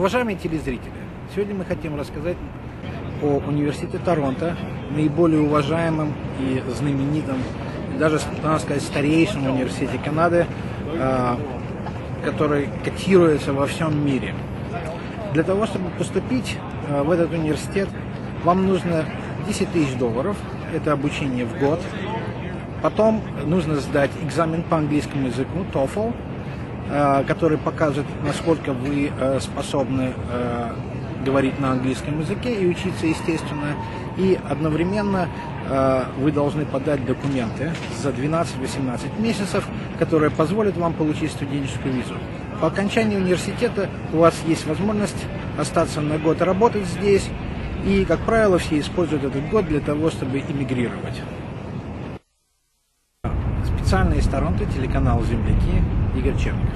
Уважаемые телезрители, сегодня мы хотим рассказать о университете Торонто, наиболее уважаемом и знаменитом, даже, надо сказать, старейшем университете Канады, а, который котируется во всем мире. Для того, чтобы поступить а, в этот университет, вам нужно 10 тысяч долларов, это обучение в год. Потом нужно сдать экзамен по английскому языку, TOEFL, который показывает, насколько вы э, способны э, говорить на английском языке и учиться, естественно. И одновременно вы должны подать документы за 12-18 месяцев, которые позволят вам получить студенческую визу. По окончании университета у вас есть возможность остаться на год работать здесь, и, как правило, все используют этот год для того, чтобы иммигрировать. Специально из Торонто, телеканал «Земляки», Игорь Черников.